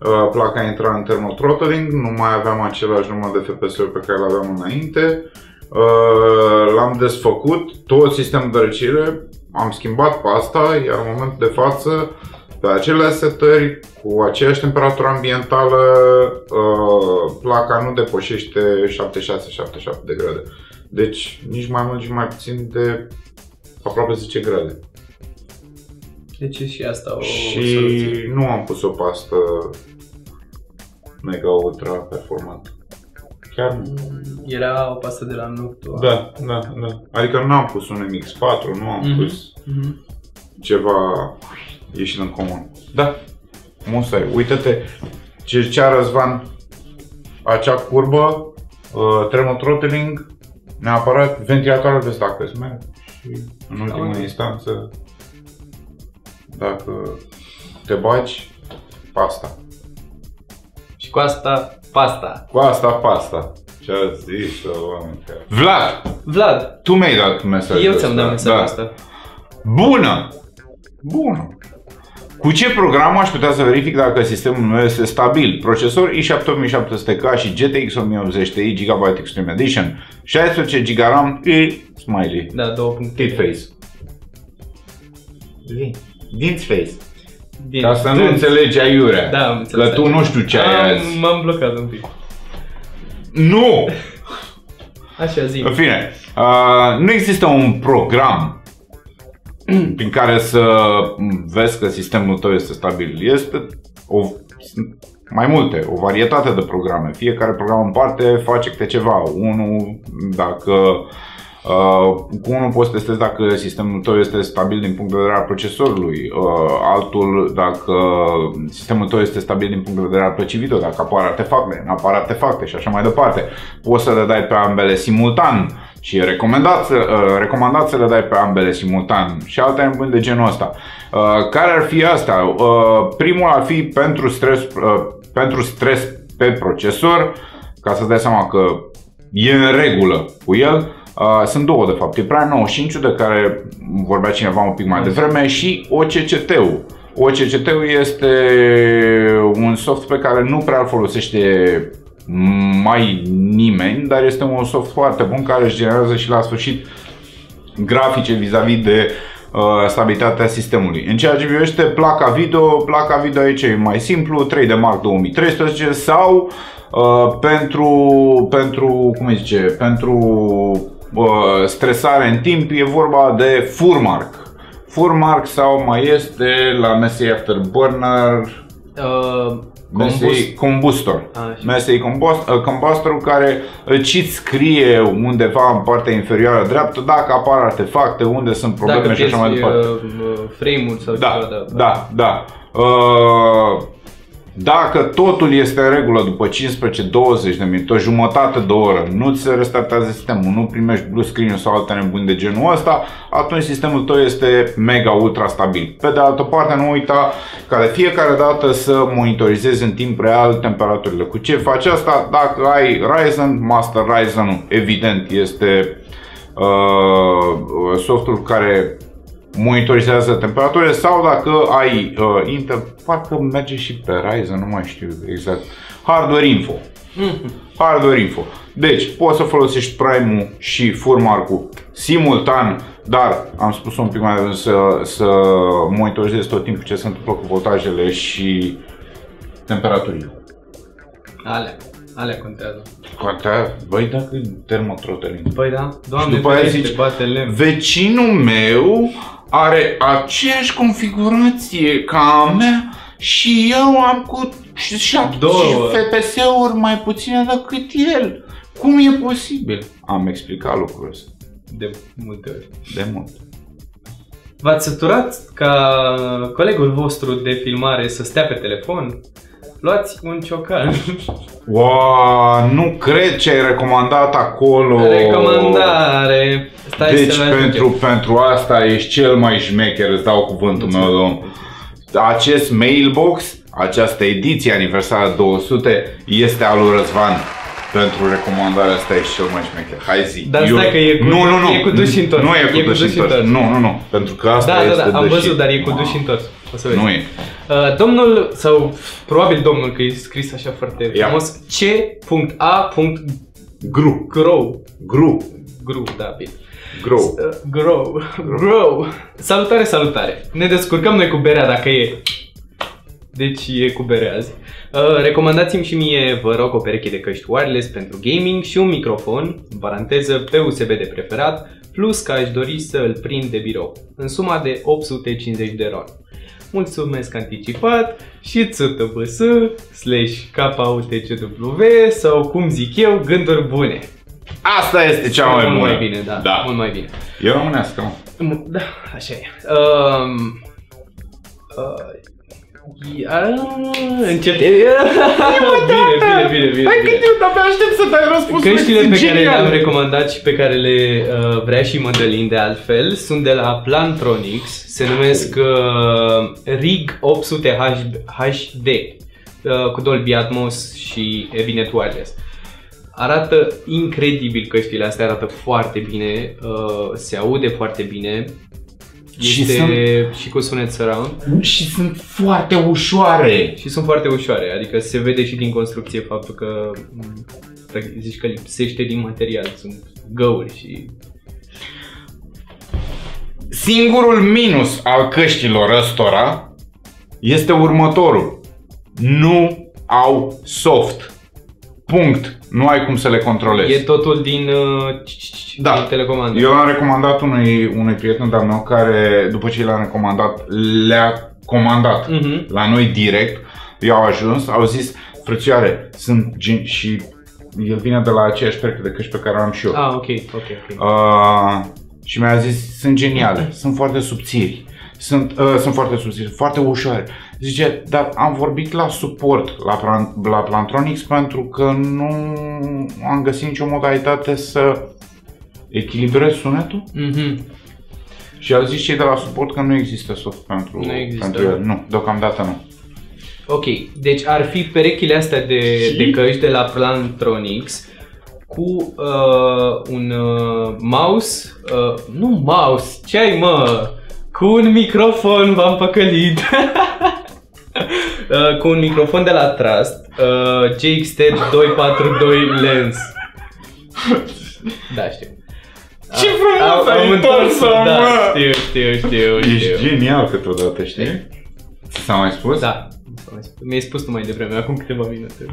Uh, Placa intra în thermal throttling, nu mai aveam același număr de FPS-uri pe care le aveam înainte. Uh, L-am desfăcut, tot sistemul de răcire, am schimbat pasta, iar în momentul de față pe acele setări, cu aceeași temperatură ambientală, uh, placa nu depășește 76-77 de grade. Deci nici mai mult, nici mai puțin de aproape 10 grade. Deci e și asta o și soluție. nu am pus o pastă mega ultra performantă. Chiar nu. Era o pastă de la Noctua. Da, da, da. Adică nu am pus un MX4, nu am Mhm. pus Mhm. ceva ieșit în comun. Da, musai. Uită-te ce zicea Răzvan, acea curbă, uh, thermal throttling, neapărat ventilatoarele de dacă îți merg și în ultimă ok. instanță, dacă te bagi, pasta. Și cu asta, pasta. Cu asta, pasta. Ce a zis oameni care- Vlad, Vlad, tu mi-ai dat mesajul eu ți-am ăsta. dat mesajul Da. ăsta. Bună! Bună! Cu ce program aș putea să verific dacă sistemul meu este stabil? Procesor i7700K și GTX 1080 Ti GB Extreme Edition, 16 GB RAM, e smiley, Da, două puncte. tit face. Dinți face. Bine. Ca să nu Dânți. înțelegi aiurea. Da, am înțeles. Că tu nu știu ce ai Am- azi. M-am blocat un pic. Nu! Așa, zi. În fine, uh, nu există un program prin care să vezi că sistemul tău este stabil. Este o, sunt mai multe, o varietate de programe. Fiecare program în parte face câte ceva. Unul, dacă Uh, cu unul poți să testezi dacă sistemul tău este stabil din punct de vedere al procesorului, uh, altul dacă sistemul tău este stabil din punct de vedere al plăcii video, dacă apar artefacte, nu apar artefacte și așa mai departe. Poți să le dai pe ambele simultan și e recomandat, să- uh, recomandat să le dai pe ambele simultan și alte nebuni de genul ăsta. Uh, care ar fi astea? Uh, primul ar fi pentru stres, uh, pentru stres pe procesor, ca să-ți dai seama că e în regulă cu el. Uh, sunt două, de fapt. E Prime 95 de care vorbea cineva un pic mai devreme și OCCT-ul. OCCT-ul este un soft pe care nu prea îl folosește mai nimeni, dar este un soft foarte bun care își generează și la sfârșit grafice vis-a-vis de uh, stabilitatea sistemului. În ceea ce privește placa video, placa video aici e mai simplu, 3D Mark 2013 sau uh, pentru, pentru, cum îi zice, pentru uh, stresare în timp e vorba de Furmark. Furmark sau mai este la Massey Afterburner Uh, Massey Combustor. Așa. Massey Combust- uh, Combustor care îți scrie undeva în partea inferioară dreaptă dacă apar artefacte, unde sunt probleme Dacă și așa mai pierzi departe. uh, uh, frame-ul sau Da, ceva, da, da. Uh, dacă totul este în regulă după 15-20 de minute, o jumătate de oră, nu ți se restartează sistemul, nu primești blue screen sau alte nebuni de genul ăsta, atunci sistemul tău este mega ultra stabil. Pe de altă parte, nu uita ca de fiecare dată să monitorizezi în timp real temperaturile. Cu ce faci asta? Dacă ai Ryzen, Master Ryzen, evident, este uh, softul care monitorizează temperaturile sau dacă ai uh, Intel, parcă merge și pe Ryzen, nu mai știu exact. Hardware Info. Hardware Info. Deci, poți să folosești Prime-ul și Furmark-ul simultan, dar am spus un pic mai devreme să, să monitorizezi tot timpul ce se întâmplă cu voltajele și temperaturile. Alea, alea contează. Contează, băi, dacă e termotrotelin. Păi da, doamne, după aia ferește, zici, bate lemn. Vecinul meu are aceeași configurație ca a mea și eu am cu 7 Două. FPS-uri mai puține decât el. Cum e posibil? Am explicat lucrul ăsta De multe ori. de mult. V-ați săturat ca colegul vostru de filmare să stea pe telefon? Luați un ciocan. Wow, nu cred ce ai recomandat acolo. Recomandare. Stai Deci să le pentru, pentru asta ești cel mai șmecher, îți dau cuvântul meu, domn. Acest mailbox, această ediție aniversară 200 este al lui Răzvan. Pentru recomandarea asta ești cel mai șmecher. Hai zi. Dar stai că e cu- nu, nu, nu. e cu duș și întors. Nu e cu duș și întors. Nu, nu, nu. Pentru că asta Da, este da, da, am de văzut, shit. dar e cu Wow. duș și întors. O să vezi. Nu e. Uh, domnul, sau probabil domnul, că e scris așa foarte Ia. frumos, c.a.grow. Gru. Grow. Gru. Grow, da, bine. Grow. Uh, grow. Grow. Salutare, salutare. Ne descurcăm noi cu berea dacă e. Deci e cu bere azi. Uh, recomandați-mi și mie, vă rog, o pereche de căști wireless pentru gaming și un microfon, în paranteză, pe USB de preferat, plus că aș dori să îl prind de birou, în suma de 850 de RON. Mulțumesc anticipat și țtbs slash KUTCW sau cum zic eu, gânduri bune. Asta este cea mai mult bună. mai bine, da, da. mult mai bine. E românească, mă. M- Da, așa e. Um, uh, ia- încep... bine, bine, bine, bine. Hai că bine. eu abia aștept să dai răspunsul. Căștile Sunt pe care geniale. le-am recomandat și pe care le uh, vrea și Mădălin de altfel sunt de la Plantronics, se numesc uh, RIG 800 HD uh, cu Dolby Atmos și Evinet Wireless. Arată incredibil căștile astea, arată foarte bine, uh, se aude foarte bine, Și este și cu sunet surround Și sunt foarte ușoare. și sunt foarte ușoare, adică se vede și din construcție faptul că m, practic, zici că lipsește din material, sunt găuri și... Singurul minus al căștilor ăstora este următorul. Nu au soft. Punct. Nu ai cum să le controlezi. E totul din, uh, Da. din telecomandă. Eu l-am recomandat unui, unui prieten de-al meu care, după ce l-am recomandat, le-a comandat Mhm. la noi direct. Eu au ajuns, au zis, frățioare, sunt gen... și el vine de la aceeași pereche de căști pe care o am și eu. Ah, ok, ok, ok. Uh, și mi-a zis, sunt geniale, sunt foarte subțiri, sunt, uh, sunt foarte subțiri, foarte ușoare. Zice, dar am vorbit la suport, la, Plan- la Plantronics, pentru că nu am găsit nicio modalitate să echilibrez sunetul. Mhm. Și au zis cei de la suport că nu există soft pentru, Nu există. pentru el. Nu, deocamdată nu. Ok, deci ar fi perechile astea de, Și? de căști de la Plantronics cu uh, un uh, mouse, uh, nu mouse, ce ai mă? Cu un microfon v-am păcălit. Uh, cu un microfon de la Trust, uh, GXT 242 Lens. Da, știu. Ce frumos ai întors-o, da, mă! știu, știu, știu, Ești știu. genial câteodată, știi? Ți s-a mai spus? Da, mi-ai spus tu mai devreme, acum câteva minute.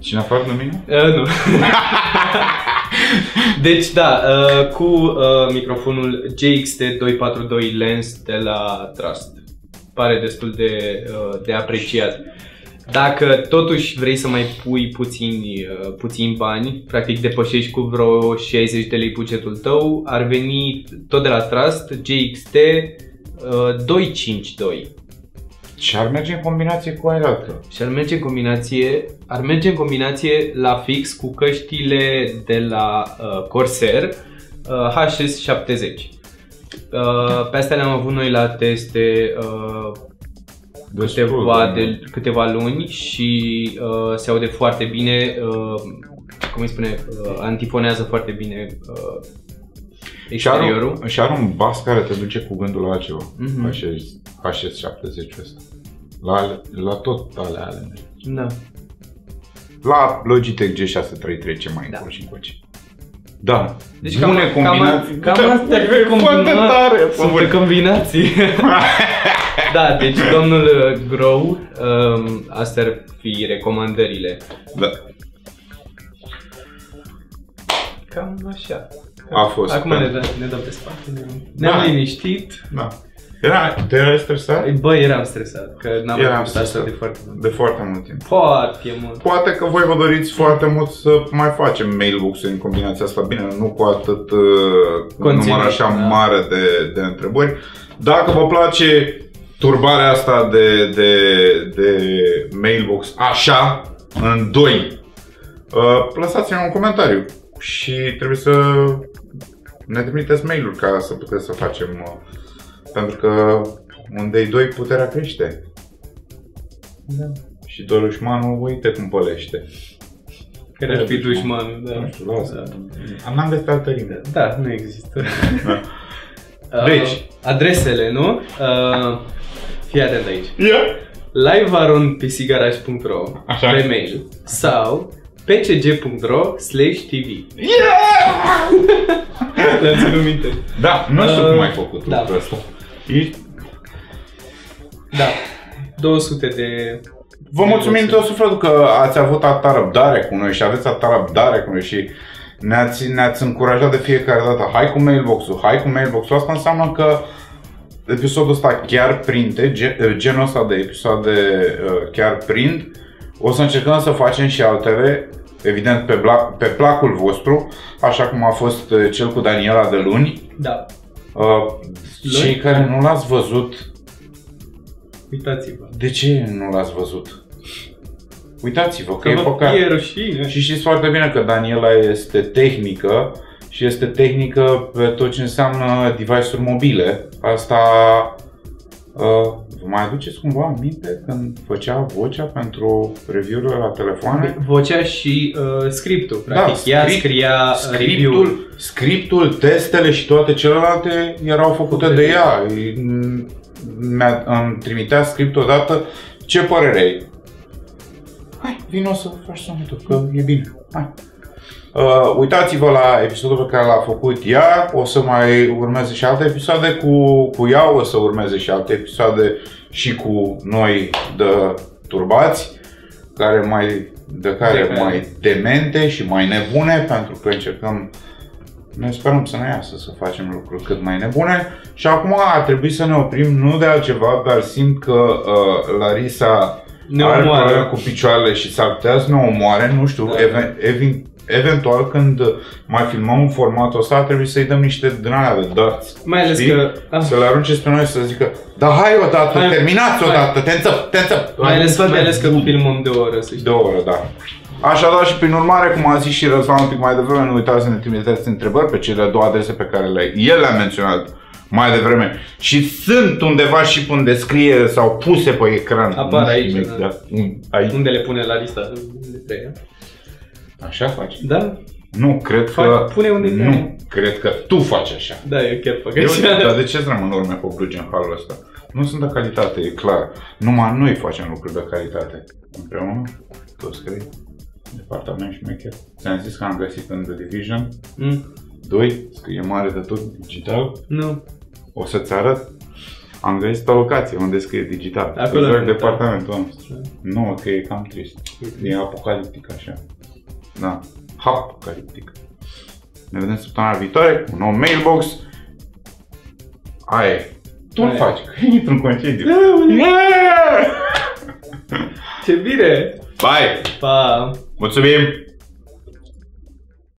Și în afară de mine? Uh, nu. deci da, uh, cu uh, microfonul GXT 242 Lens de la Trust. Pare destul de, uh, de apreciat. Dacă totuși vrei să mai pui puțini, uh, puțini bani, practic depășești cu vreo 60 de lei bugetul tău, ar veni tot de la Trust GXT uh, 252. Și ar merge în combinație cu aia altă. Și ar merge în combinație, ar merge în combinație la fix cu căștile de la uh, Corsair uh, HS70. Uh, pe astea le-am avut noi la teste uh, câteva, de, câteva luni și uh, se aude foarte bine, uh, cum îi spune, uh, antifonează foarte bine uh, Și are, exteriorul. un, și are un bas care te duce cu gândul la altceva. Mhm. HS70 ăsta. La, la tot alea ale. Da. La Logitech G633 ce mai Da. încolo și încoace. Da. Deci Bune cam, combinații. cam, cam astea e foarte tare. sunt de combinații. da, deci domnul uh, Grow, um, astea ar fi recomandările. Da. Cam așa. A fost. Acum da. ne, dă, ne dăm pe spate. Ne, ne-am Da. liniștit. Da. Era, te erai stresat? Bă, eram stresat, că n-am Eram făcut asta stresat. de foarte mult. De foarte mult timp. Foarte mult. Poate că voi vă doriți foarte mult să mai facem mailbox în combinația asta. Bine, nu cu atât uh, Conținut, număr așa da. mare de, de întrebări. Dacă vă place turbarea asta de, de, de mailbox așa, în doi, uh, lăsați-mi un comentariu și trebuie să ne trimiteți mail-uri ca să puteți să facem uh, pentru că unde-i doi puterea crește. Da. Și dușmanul, uite cum pălește. Care ar fi dușmanul, da. Nu știu, lasă. Da. N-am găsit altă rimă. Da, nu există. Da. Uh, Deci. adresele, nu? Uh, fii atent aici. Ia! livearonpisigaraj.ro Așa. pe mail sau pcg.ro slash tv Yeah! Le-am ținut minte. Da, nu știu Uh, cum ai făcut da. lucrul ăsta. Ești... Da. 200 de... Vă mulțumim tot sufletul că ați avut atâta răbdare cu noi și aveți atâta răbdare cu noi și ne-ați, ne-ați încurajat de fiecare dată. Hai cu mailbox-ul, hai cu mailbox-ul. Asta înseamnă că episodul ăsta chiar prinde, ge- genul ăsta de episoade uh, chiar prind. O să încercăm să facem și altele, evident pe, bla- pe placul vostru, așa cum a fost uh, cel cu Daniela de luni. Da. Uh, cei care nu l-ați văzut, Uitați-vă. de ce nu l-ați văzut? Uitați-vă că Că e vă păcat. e rușine. Și știți foarte bine că Daniela este tehnică și este tehnică pe tot ce înseamnă device-uri mobile. Asta uh, vă mai aduceți cumva aminte când făcea vocea pentru review-urile la telefoane? Vocea și uh, scriptul, practic. Da, Ea script- scria review Scriptul, scriptul, testele și toate celelalte erau făcute Făcute de de ea. Mi-a, îmi trimitea scriptul odată ce părere ai? Hai, vino să faci sunetul, că e bine. Hai. Uh, uitați-vă la episodul pe care l-a făcut ea, o să mai urmeze și alte episoade cu, cu ea, o să urmeze și alte episoade și cu noi de turbați, care mai, de care De care. mai demente și mai nebune, pentru că încercăm ne sperăm să ne iasă să facem lucruri cât mai nebune și acum ar trebui să ne oprim nu de altceva, dar simt că uh, Larisa Ne are omoară. probleme cu picioarele și s-ar putea să ne omoare, nu știu, Da. even, even, eventual când mai filmăm în formatul ăsta ar trebui să-i dăm niște din alea de darts. Mai ales știi? că- ah. Să le arunce spre noi și să zică Da, hai odată, Hai, terminați hai. odată, te înțăp, te înțăp. Mai ales, mai ales că filmăm de o oră, să știi. De o oră, da. Așadar și prin urmare, cum a zis și Răzvan un pic mai devreme, nu uitați să ne trimiteți întrebări pe cele două adrese pe care le, el le-a menționat mai devreme și sunt undeva și pe în descriere sau puse pe ecran. Apar Nu știu aici, exact. Aici. Unde le pune la lista de pe ea? Așa faci? Da? Nu, cred Fac- că... pune unde Nu, cred că tu faci așa. Da, eu chiar fac Eu, așa. dar de ce să rămân urme pe blugi în halul ăsta? Nu sunt de calitate, e clar. Numai noi facem lucruri de calitate. Împreună, toți trei, departament șmecher. Ți-am zis că am găsit în The Division Mm. 2, scrie mare de tot digital. Nu. O să-ți arăt. Am găsit o locație unde scrie digital. Acolo exact am departamentul nostru. Nu, că e cam trist. E apocaliptic așa. Da. Apocaliptic. Ne vedem săptămâna viitoare cu un nou mailbox. Aia e. Tu îl Aia e. faci, că e într-un concediu. Ce bine! Bye! Pa! Mulțumim!